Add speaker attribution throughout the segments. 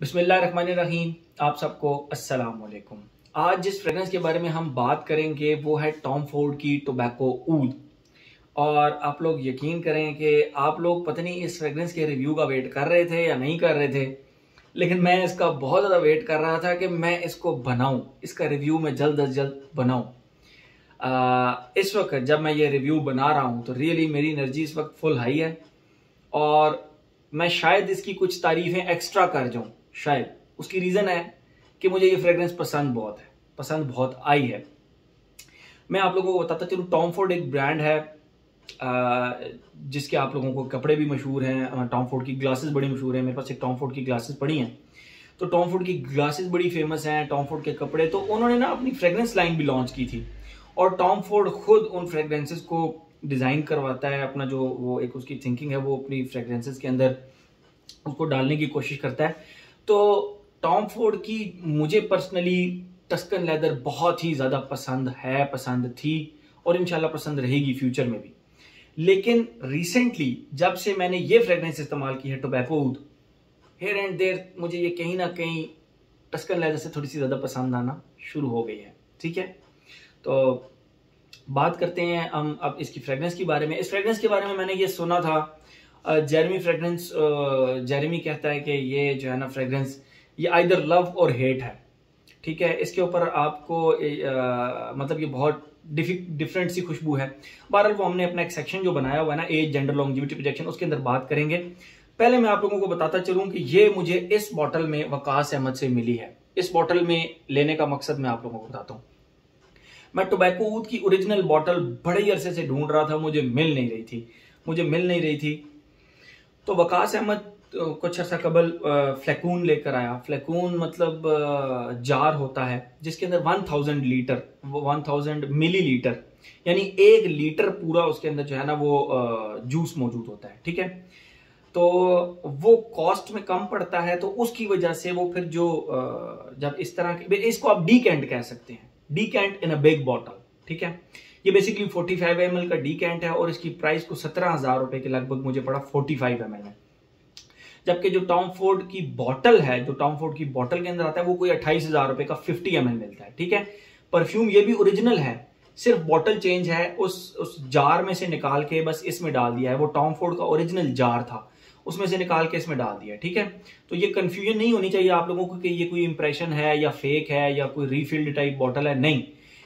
Speaker 1: बिस्मिल्लाहिर्रहमानिर्रहीम। आप सबको अस्सलाम आज जिस फ्रेगरेंस के बारे में हम बात करेंगे, वो है टॉम फोर्ड की टोबैको ऊद और आप लोग यकीन करें कि आप लोग पता नहीं इस फ्रेगरेंस के रिव्यू का वेट कर रहे थे या नहीं कर रहे थे, लेकिन मैं इसका बहुत ज़्यादा वेट कर रहा था कि मैं इसको बनाऊँ, इसका रिव्यू मैं जल्द अज जल्द बनाऊँ। इस वक्त जब मैं ये रिव्यू बना रहा हूँ तो रियली मेरी एनर्जी इस वक्त फुल हाई है, और मैं शायद इसकी कुछ तारीफें एक्स्ट्रा कर जाऊँ। शायद। उसकी रीज़न है कि मुझे ये फ्रेग्रेंस पसंद बहुत है। पसंद बहुत आई है। मैं आप लोगों को बताता चलूँ टॉम फोर्ड एक ब्रांड है जिसके आप लोगों को कपड़े भी मशहूर हैं। टॉम फोर्ड की ग्लासेस बड़ी मशहूर हैं। मेरे पास एक टॉम फोर्ड की ग्लासेस पड़ी हैं। तो टॉम फोर्ड की ग्लासेस बड़ी फ़ेमस हैं टॉम फोर्ड के कपड़े। तो उन्होंने ना अपनी फ्रेग्रेंस लाइन भी लॉन्च की थी। और टॉम फोर्ड खुद उन फ्रेग्रेंसेस को डिज़ाइन करवाता है। अपना जो वो एक उसकी थिंकिंग है, वो अपनी फ्रेग्रेंसेस के अंदर उसको डालने की कोशिश करता है। तो टॉम फोर्ड की मुझे पर्सनली टस्कन लेदर बहुत ही ज़्यादा पसंद है, पसंद थी और इनशाला पसंद रहेगी फ्यूचर में भी। लेकिन रिसेंटली जब से मैंने ये फ्रेग्रेंस इस्तेमाल की है tobacco oud here and there मुझे ये कहीं ना कहीं टस्कन लेदर से थोड़ी सी ज़्यादा पसंद आना शुरू हो गई है, ठीक है? तो बात करते हैं हम अब इसकी फ्रेग्रेंस के बारे में। इस फ्रेग्रेंस के बारे में मैंने ये सुना था जेरमी फ्रेगरेंस जेरमी कहता है कि ये जो है ना फ्रेगरेंस ये आइदर लव और हेट है। ठीक है? इसके ऊपर आपको आ, मतलब ये बहुत डिफरेंट सी खुशबू है। बहरहाल वो हमने अपना एक सेक्शन जो बनाया हुआ है ना एज जेंडर लॉन्जिविटी प्रोजेक्शन उसके अंदर बात करेंगे। पहले मैं आप लोगों को बताता चलूँ कि ये मुझे इस बॉटल में वकास अहमद से मिली है। इस बॉटल में लेने का मकसद मैं आप लोगों को बताता हूँ। मैं टोबैको ऊद की ओरिजिनल बॉटल बड़े अरसे से ढूंढ रहा था मुझे मिल नहीं रही थी। मुझे मिल नहीं रही थी। तो वकास अहमद कुछ अर्सा कबल फ्लैकून लेकर आया। फ्लैकून मतलब जार होता है, जिसके अंदर one thousand litre one thousand millilitre यानी एक लीटर पूरा उसके अंदर जो है ना वो जूस मौजूद होता है, ठीक है? तो वो कॉस्ट में कम पड़ता है तो उसकी वजह से वो फिर जो जब इस तरह के, इसको आप डी कैंट कह सकते हैं। Decant in a big bottle ठीक है? ये बेसिकली 45 फाइव एम का डी कैंट है और इसकी प्राइस को सत्रह हज़ार रुपए के लगभग मुझे पड़ा 45 फाइव एम में। जबकि जो टॉम फोर्ड की बॉटल है, जो टॉम फोर्ड की बॉटल के अंदर आता है, वो कोई अट्ठाईस हज़ार रुपए का फिफ्टी एम मिलता है, ठीक है? परफ्यूम ये भी ओरिजिनल है, सिर्फ़ बॉटल चेंज है, उस उस जार में से निकाल के बस इसमें डाल दिया है, वो टॉम फोर्ड का ओरिजिनल जार था, उसमें से निकाल के इसमें डाल दिया ठीक है? तो ये कंफ्यूजन नहीं होनी चाहिए आप लोगों को कि ये कोई इंप्रेशन है या फेक है या कोई रीफिल्ड टाइप बॉटल है, नहीं।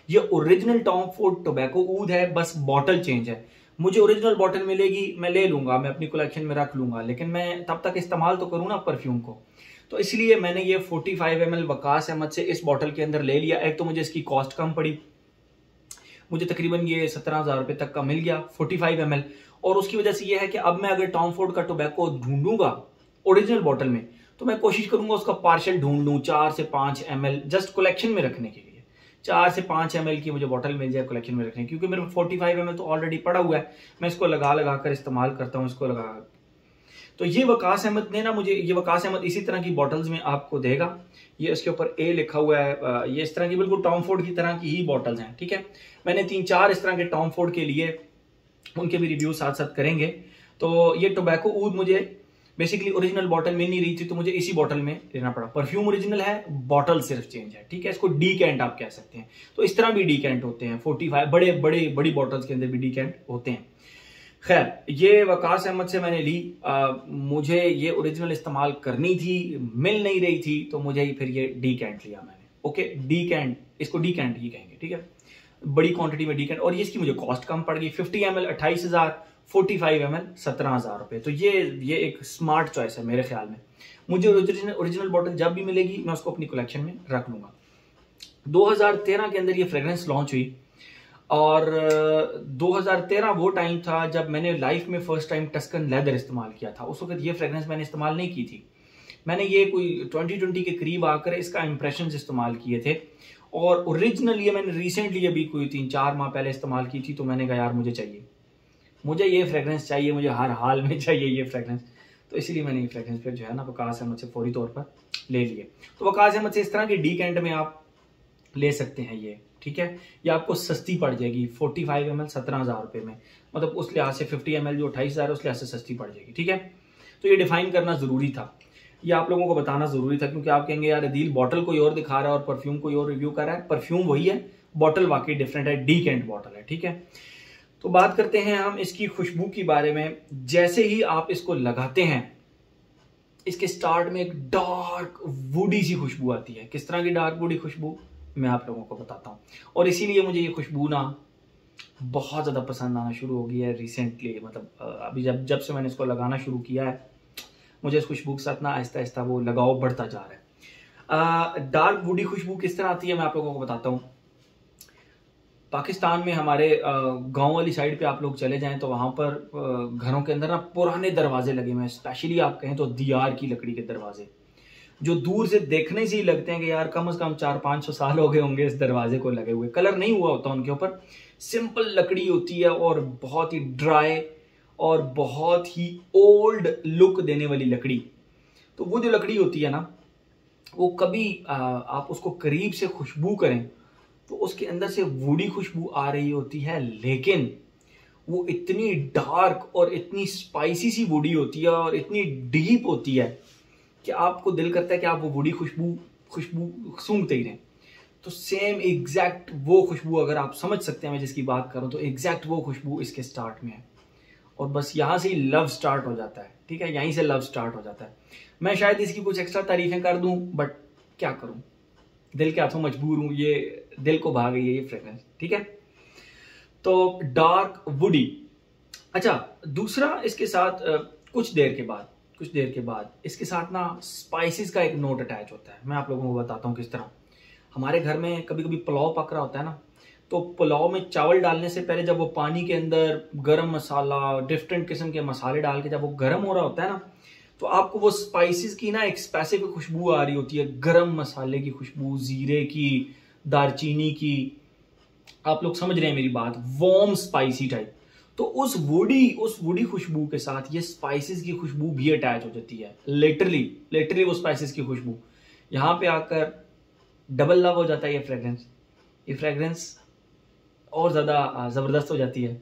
Speaker 1: ये original Tom Ford tobacco oud है, बस बॉटल चेंज है। मुझे ओरिजिनल बॉटल मिलेगी, मैं ले लूँगा, मैं अपनी कलेक्शन में रख लूँगा, लेकिन मैं तब तक इस्तेमाल तो करूँ ना परफ्यूम को। तो इसलिए मैंने ये 45 फाइव एम वकास अहमद से इस बॉटल के अंदर ले लिया। एक तो मुझे इसकी कॉस्ट कम पड़ी। मुझे तकरीबन ये सत्रह हज़ार रुपए तक का मिल गया 45 फाइव और उसकी वजह से ये है कि अब मैं अगर टॉम फोर्ड का टोबैको ढूंढूँगा ओरिजिनल बॉटल में तो मैं कोशिश करूँगा उसका पार्शल ढूंढ लूँ, चार से पाँच एम जस्ट कलेक्शन में रखने के लिए। चार से पाँच एम की मुझे बॉटल मिल जाए कलेक्शन में रखने, क्योंकि मेरे फोर्टी फाइव एम तो ऑलरेडी पड़ा हुआ है। मैं इसको लगा लगा कर इस्तेमाल करता हूँ, इसको लगा। तो ये वकास अहमद ने ना मुझे, ये वकास अहमद इसी तरह की बॉटल्स में आपको देगा। ये इसके ऊपर ए लिखा हुआ है ये इस तरह की बिल्कुल टॉम फोर्ड की तरह की ही बॉटल्स हैं, ठीक है? मैंने तीन चार इस तरह के टॉम फोर्ड के लिए उनके भी रिव्यू साथ साथ करेंगे। तो ये टोबैको ऊद मुझे बेसिकली ओरिजिनल बॉटल मिल नहीं रही थी तो मुझे इसी बॉटल में लेना पड़ा। परफ्यूम ओरिजिनल है बॉटल सिर्फ़ चेंज है ठीक है? इसको डी कैंट आप कह सकते हैं। तो इस तरह भी डी कैंट होते हैं फोर्टी फाइव बड़े बड़े बड़ी बॉटल्स के अंदर भी डी कैंट होते हैं। खैर ये वकास अहमद से मैंने ली। आ, मुझे ये ओरिजिनल इस्तेमाल करनी थी मिल नहीं रही थी तो मुझे फिर ये डी कैंट लिया मैंने। ओके डी कैंट इसको डी कैंट ही कहेंगे ठीक है? बड़ी क्वांटिटी में डी कैंट और ये इसकी मुझे कॉस्ट कम पड़ गई फिफ्टी एम एल अट्ठाईस हज़ार। फोर्टी फाइव एम एल, सत्रह हज़ार रुपए। तो ये ये एक स्मार्ट चॉइस है मेरे ख्याल में। मुझे ओरिजिनल ओरिजिनल बॉटल जब भी मिलेगी, मैं उसको अपनी कलेक्शन में रख लूँगा। 2013 के अंदर ये फ्रेगरेंस लॉन्च हुई और 2013 वो टाइम था जब मैंने लाइफ में फ़र्स्ट टाइम टस्कन लेदर इस्तेमाल किया था। उस वक्त ये फ्रेगरेंस मैंने इस्तेमाल नहीं की थी। मैंने ये कोई 2020 के करीब आकर इसका इंप्रेशन इस्तेमाल किए थे और ओरिजिनल ये मैंने रिसेंटली अभी कोई तीन चार माह पहले इस्तेमाल की थी तो मैंने कहा, यार, मुझे चाहिए। मुझे ये फ्रेग्रेंस चाहिए, मुझे हर हाल में चाहिए ये फ्रेगरेंस तो इसीलिए मैंने ये फ्रेग्रेंस फिर जो है ना वकास अहमद से फौरी तौर पर ले लिए। तो वकास अहमद से इस तरह की डी कैंट में आप ले सकते हैं ये, ठीक है? ये आपको सस्ती पड़ जाएगी फोर्टी फाइव एम एल सत्रह हज़ार रुपये में। मतलब उस लिहाज से फिफ्टी एम एल जो अट्ठाईस हज़ार है, उस लिहाज से सस्ती पड़ जाएगी, ठीक है? तो ये डिफाइन करना ज़रूरी था। ये आप लोगों को बताना ज़रूरी था क्योंकि आप कहेंगे, यार अदील बॉटल कोई और दिखा रहा है और परफ्यूम कोई और रिव्यू कर रहा है। परफ्यूम वही है बॉटल वाकई डिफरेंट है डी कैंट बॉटल है, ठीक है? तो बात करते हैं हम इसकी खुशबू के बारे में। जैसे ही आप इसको लगाते हैं, इसके स्टार्ट में एक डार्क वुडी सी खुशबू आती है। किस तरह की डार्क वुडी खुशबू? मैं आप लोगों को बताता हूँ। और इसीलिए मुझे ये खुशबू ना बहुत ज़्यादा पसंद आना शुरू हो गई है रिसेंटली मतलब अभी जब जब से मैंने इसको लगाना शुरू किया है, मुझे इस खुशबू के साथ ना आहिस्ता आहिस्ता वो लगाव बढ़ता जा रहा है। डार्क वुडी खुशबू किस तरह आती है मैं आप लोगों को बताता हूँ। पाकिस्तान में हमारे गाँव वाली साइड पे आप लोग चले जाएँ तो वहाँ पर घरों के अंदर ना पुराने दरवाजे लगे हुए हैं। स्पेशली आप कहें तो दियार की लकड़ी के दरवाजे। जो दूर से देखने से ही लगते हैं कि यार कम से कम चार पाँच सौ साल हो गए होंगे इस दरवाजे को लगे हुए। कलर नहीं हुआ होता उनके ऊपर। सिंपल लकड़ी होती है और बहुत ही ड्राई और बहुत ही ओल्ड लुक देने वाली लकड़ी। तो वो जो लकड़ी होती है ना वो कभी आ, आप उसको करीब से खुशबू करें तो उसके अंदर से वुडी खुशबू आ रही होती है, लेकिन वो इतनी डार्क और इतनी स्पाइसी सी वुडी होती है और इतनी डीप होती है कि आपको दिल करता है कि आप वो वुडी खुशबू खुशबू सूंघते ही रहें। तो सेम एग्जैक्ट वो खुशबू अगर आप समझ सकते हैं, मैं जिसकी बात करूँ तो एग्जैक्ट वो खुशबू इसके स्टार्ट में है। और बस यहाँ से ही लव स्टार्ट हो जाता है, ठीक है? यहीं से लव स्टार्ट हो जाता है। मैं शायद इसकी कुछ एक्स्ट्रा तारीफें कर दूँ बट क्या करूँ? दिल के हाथों मजबूर हूँ, ये दिल को भाग गई है ये फ्रेग्रेंस ठीक है? तो डार्क वुडी अच्छा दूसरा इसके साथ कुछ देर के बाद, कुछ देर के बाद इसके साथ ना स्पाइसेस का एक नोट अटैच होता है। मैं आप लोगों को बताता हूँ किस तरह। हमारे घर में कभी कभी पुलाव पक रहा होता है ना तो पुलाव में चावल डालने से पहले जब वो पानी के अंदर गरम मसाला डिफरेंट किस्म के मसाले डाल के जब वो गर्म हो रहा होता है ना तो आपको वो स्पाइसेस की ना एक स्पेसिफिक खुशबू आ रही होती है। गरम मसाले की खुशबू, जीरे की दारचीनी की, आप लोग समझ रहे हैं मेरी बात वॉर्म स्पाइसी टाइप तो उस वुडी उस वुडी खुशबू के साथ ये स्पाइसेस की खुशबू भी अटैच हो जाती है। लिटरली लिटरली वो स्पाइसेस की खुशबू। यहाँ पे आकर डबल लव हो जाता है ये फ्रेग्रेंस ये फ्रेग्रेंस और ज़्यादा ज़बरदस्त हो जाती है।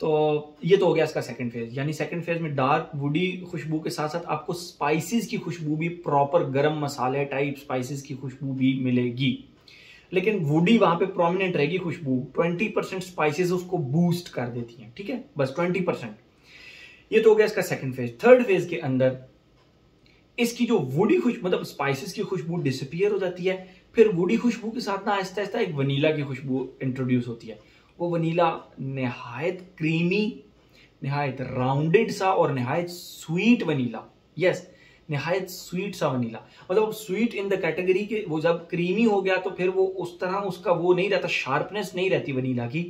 Speaker 1: तो ये तो हो गया इसका सेकंड फ़ेज़ यानी सेकंड फ़ेज़ में डार्क वुडी खुशबू के साथ साथ आपको स्पाइसेस की खुशबू भी प्रॉपर गरम मसाले टाइप स्पाइसेस की खुशबू भी मिलेगी। लेकिन वुडी वहाँ पे प्रोमिनेंट रहेगी खुशबू। 20 परसेंट स्पाइसेस उसको बूस्ट कर देती हैं, ठीक है? बस 20 परसेंट ये तो हो गया इसका सेकंड फ़ेज़ थर्ड फ़ेज़ के अंदर इसकी जो वुडी खुश मतलब स्पाइसेस की खुशबू डिसअपियर हो जाती है, फिर वुडी खुशबू के साथ ना आहिस्ता आहिस्ता एक वनीला की खुशबू इंट्रोड्यूस होती है। वो वनीला नहायत क्रीमी नहायत राउंडेड सा और नहायत स्वीट वनीला यस नहायत स्वीट सा वनीला। मतलब स्वीट इन द कैटेगरी के वो जब क्रीमी हो गया तो फिर वो उस तरह उसका वो नहीं रहता शार्पनेस नहीं रहती वनीला की।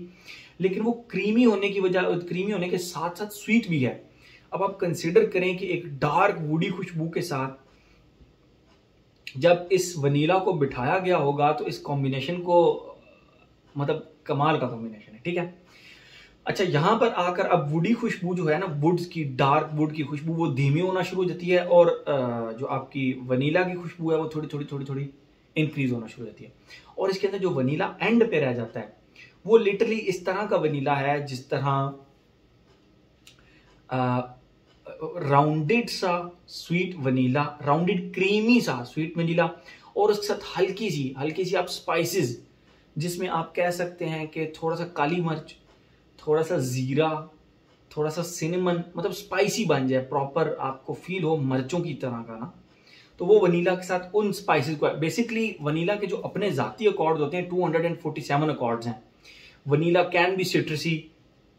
Speaker 1: लेकिन वो क्रीमी होने की वजह क्रीमी होने के साथ साथ स्वीट भी है। अब आप कंसिडर करें कि एक डार्क वुडी खुशबू के साथ जब इस वनीला को बिठाया गया होगा तो इस कॉम्बिनेशन को मतलब कमाल का कॉम्बिनेशन है, ठीक है? अच्छा यहाँ पर आकर अब वुडी खुशबू जो है ना वुड्स की डार्क वुड की खुशबू, वो धीमी होना शुरू हो जाती है और जो आपकी वनीला की खुशबू है, वो थोड़ी थोड़ी थोड़ी थोड़ी इंक्रीज होना शुरू हो जाती है। और इसके अंदर जो वनीला एंड पे रह जाता है, वो लिटरली इस तरह का वनीला है, जिस तरह राउंडेड सा स्वीट वनीला राउंडेड क्रीमी सा स्वीट वनीला और उसके साथ हल्की सी हल्की सी आप स्पाइसेस जिसमें आप कह सकते हैं कि थोड़ा सा काली मिर्च थोड़ा सा जीरा थोड़ा सा सिनेमन मतलब स्पाइसी बन जाए प्रॉपर आपको फील हो मर्चों की तरह का ना तो वो वनीला के साथ उन स्पाइसेस को बेसिकली वनीला के जो अपने जाती अकॉर्ड होते हैं 247 अकॉर्ड्स हैं। वनीला कैन बी सिट्रसी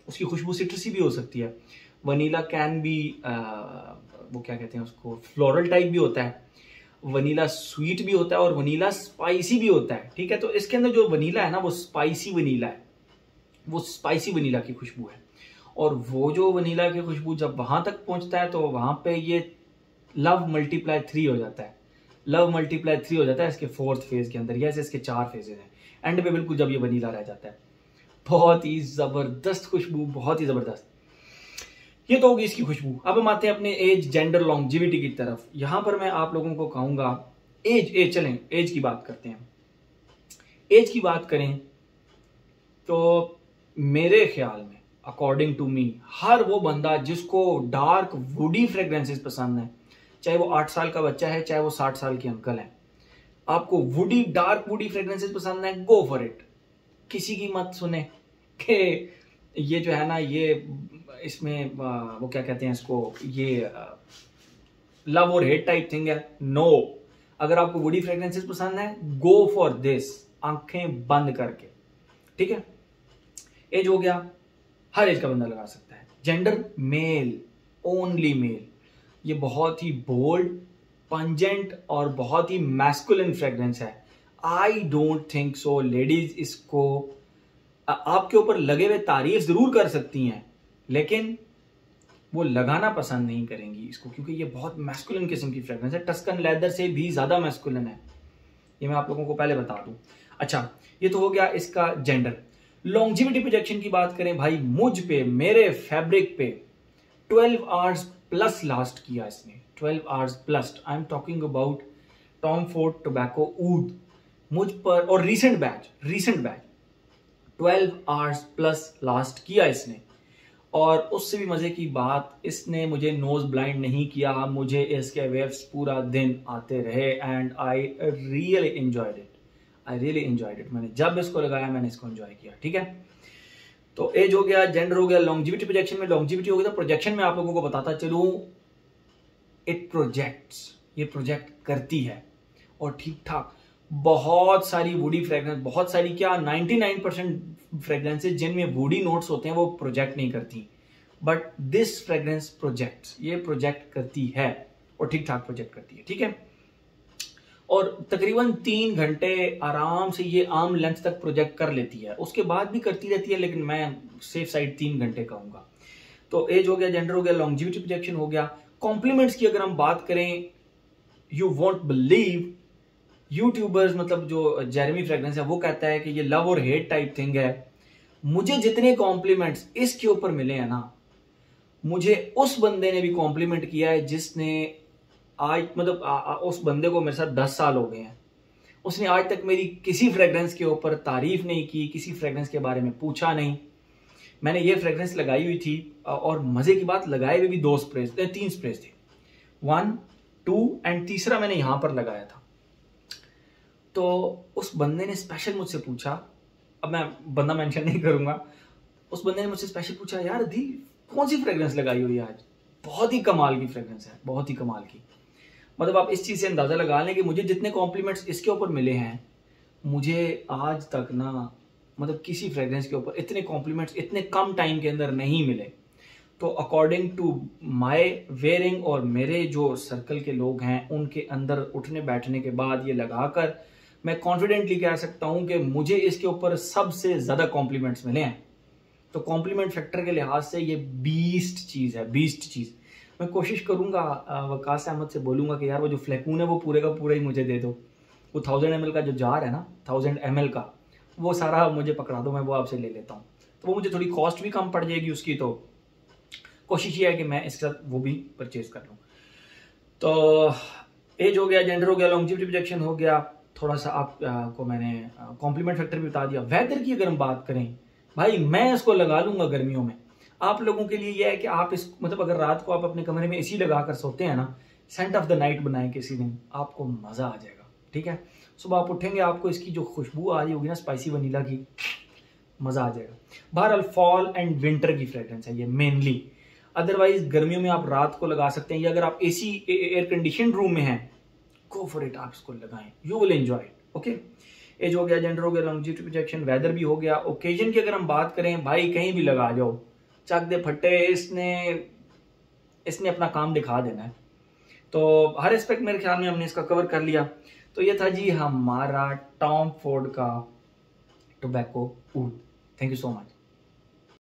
Speaker 1: उसकी खुशबू सिट्रसी भी हो सकती है। वनीला कैन बी वो क्या कहते हैं उसको फ्लोरल टाइप भी होता है। वनीला स्वीट भी होता है और वनीला स्पाइसी भी होता है, ठीक है? तो इसके अंदर जो वनीला है ना, वो स्पाइसी वनीला है। वो स्पाइसी वनीला की खुशबू है। और वो जो वनीला की खुशबू जब वहाँ तक पहुँचता है तो वहाँ पे ये लव मल्टीप्लाई थ्री हो जाता है। लव मल्टीप्लाई थ्री हो जाता है इसके फोर्थ फ़ेज़ के अंदर। यस इसके चार फेजेज हैं। एंड पे बिल्कुल जब ये वनीला रह जाता है। बहुत ही ज़बरदस्त खुशबू, बहुत ही ज़बरदस्त। ये तो होगी इसकी खुशबू। अब हम आते हैं अपने एज जेंडर लॉन्जिविटी की तरफ़। यहाँ पर मैं आप लोगों को कहूँगा एज एज चलें एज की बात करते हैं। एज की बात करें तो मेरे ख्याल में अकॉर्डिंग टू मी हर वो बंदा जिसको डार्क वुडी फ्रेग्रेंसेस पसंद है, चाहे वो आठ साल का बच्चा है, चाहे वो साठ साल के अंकल है, आपको वुडी डार्क वुडी फ्रेग्रेंसेस पसंद है गो फॉर इट किसी की मत सुने कि ये जो है ना, ये इसमें वो क्या कहते हैं इसको, ये लव और हेट टाइप थिंग है? No no. अगर आपको वुडी फ्रेग्रेंसेस पसंद है गो फॉर दिस आँखें बंद करके. ठीक है? एज हो गया। हर एज का बंदा लगा सकता है। जेंडर मेल ओनली मेल ये बहुत ही बोल्ड पंजेंट और बहुत ही मैस्कुलिन फ्रेग्रेंस है। I don't think so ladies इसको आपके ऊपर लगे हुए तारीफ़ ज़रूर कर सकती हैं, लेकिन वो लगाना पसंद नहीं करेंगी इसको, क्योंकि ये बहुत मैस्कुलिन किस्म की फ्रेग्रेंस है। टस्कन लेदर से भी ज़्यादा मैस्कुलिन है। ये मैं आप लोगों को पहले बता दूँ। अच्छा ये तो हो गया इसका जेंडर लॉन्जिविटी प्रोजेक्शन की बात करें, भाई, मुझ पे, मेरे फैब्रिक पे 12 आवर्स प्लस लास्ट किया इसने। 12 hours plus I am talking about Tom Ford tobacco oud मुझ पर, और recent batch recent batch 12 hours plus last किया इसने। और उससे भी मज़े की बात, इसने मुझे नोज़ ब्लाइंड नहीं किया, मुझे इसके वेव्स पूरा दिन आते रहे and I really enjoyed it I really enjoyed it मैंने जब इसको लगाया, मैंने इसको एंजॉय किया, ठीक है? तो एज हो गया जेंडर हो गया लॉन्जिविटी प्रोजेक्शन में लॉन्जिविटी हो गया तो प्रोजेक्शन में आप लोगों को बताता चलू इट प्रोजेक्ट्स ये प्रोजेक्ट करती है। और ठीक ठाक बहुत सारी वुडी फ्रेग्रेंस बहुत सारी क्या 99 परसेंट फ्रेग्रेंसेज जिनमें वुडी नोट्स होते हैं, वो प्रोजेक्ट नहीं करती। बट दिस फ्रेग्रेंस प्रोजेक्ट ये प्रोजेक्ट करती है, और ठीक ठाक प्रोजेक्ट करती है, ठीक है? और तकरीबन तीन घंटे आराम से ये आम लेंथ तक प्रोजेक्ट कर लेती है। उसके बाद भी करती रहती है, लेकिन मैं सेफ़ साइड तीन घंटे कहूँगा तो एज हो गया जेंडर हो गया लॉन्जिविटी प्रोजेक्शन हो गया। कॉम्प्लीमेंट्स की अगर हम बात करें यू वॉन्ट बिलीव यूट्यूबर्स मतलब जो जेरेमी फ्रेग्रेंस है, वो कहता है कि ये लव और हेट टाइप थिंग है। मुझे जितने कॉम्प्लीमेंट्स इसके ऊपर मिले हैं ना, मुझे उस बंदे ने भी कॉम्प्लीमेंट किया है जिसने आज मतलब आ, आ, उस बंदे को मेरे साथ दस साल हो गए हैं। उसने आज तक मेरी किसी फ्रेगरेंस के ऊपर तारीफ़ नहीं की किसी फ्रेगरेंस के बारे में पूछा नहीं। मैंने ये फ्रेगरेंस लगाई हुई थी और मज़े की बात लगाए हुए भी दो स्प्रेस तीन स्प्रेस थे। वन टू एंड तीसरा मैंने यहाँ पर लगाया था। तो उस बंदे ने स्पेशल मुझसे पूछा अब मैं बंदा मेंशन नहीं करूँगा उस बंदे ने मुझसे स्पेशल पूछा यार दी कौन सी फ्रेगरेंस लगाई हुई है आज? बहुत ही कमाल की फ्रेगरेंस है बहुत ही कमाल की। मतलब आप इस चीज़ से अंदाज़ा लगा लें कि मुझे जितने कॉम्प्लीमेंट्स इसके ऊपर मिले हैं, मुझे आज तक ना मतलब किसी फ्रेग्रेंस के ऊपर इतने कॉम्प्लीमेंट्स इतने कम टाइम के अंदर नहीं मिले। तो अकॉर्डिंग टू माई वेयरिंग और मेरे जो सर्कल के लोग हैं, उनके अंदर उठने बैठने के बाद ये लगाकर मैं कॉन्फिडेंटली कह सकता हूँ कि मुझे इसके ऊपर सबसे ज़्यादा कॉम्प्लीमेंट्स मिले हैं। तो कॉम्प्लीमेंट फैक्टर के लिहाज से ये बीस्ट चीज़ है बीस्ट चीज़। मैं कोशिश करूँगा वकास अहमद से बोलूँगा कि यार वो जो फ्लैकून है वो पूरे का पूरा ही मुझे दे दो। वो थाउज़ेंड एम का जो जार है ना थाउज़ेंड एम का, वो सारा मुझे पकड़ा दो, मैं वो आपसे ले लेता हूँ। तो वो मुझे थोड़ी कॉस्ट भी कम पड़ जाएगी उसकी तो कोशिश ये है कि मैं इसके साथ वो भी परचेज कर लूँ। तो एज हो गया जेंडर हो गया लॉन्जिविटी प्रोजेक्शन हो गया, थोड़ा सा आप को मैंने कॉम्प्लीमेंट फैक्टर भी बता दिया। वेदर की अगर हम बात करें, भाई मैं इसको लगा लूँगा गर्मियों में। आप लोगों के लिए यह है कि आप इस मतलब अगर रात को आप अपने कमरे में एसी लगा कर सोते हैं ना सेंट ऑफ़ द नाइट बनाए किसी दिन, आपको मज़ा आ जाएगा, ठीक है? सुबह आप उठेंगे, आपको इसकी जो खुशबू आ रही होगी ना स्पाइसी वनीला की, मज़ा आ जाएगा। बहरहाल फॉल एंड विंटर की फ्रेग्रेंस है ये मेनली अदरवाइज़ गर्मियों में आप रात को लगा सकते हैं, या अगर आप एसी एयर कंडीशन रूम में हैं गो फॉर इट आप इसको लगाएँ। You will enjoy okay age हो गया जेंडर हो गया लॉन्जिविटी प्रोजेक्शन वेदर भी हो गया ओकेजन की अगर हम बात करें, भाई कहीं भी लगा जाओ चक दे फटे, इसने इसने अपना काम दिखा देना है। तो हर एस्पेक्ट मेरे ख्याल में हमने इसका कवर कर लिया। तो ये था जी हमारा टॉम फोर्ड का tobacco oud thank you so much